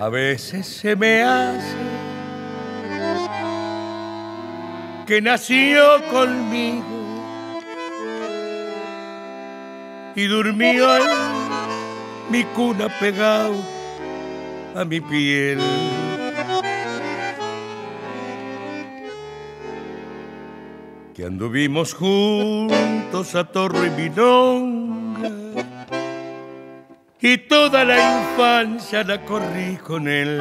A veces se me hace que nació conmigo y durmió en mi cuna pegado a mi piel. Que anduvimos juntos a Torro y Minonga y toda la infancia la corrí con él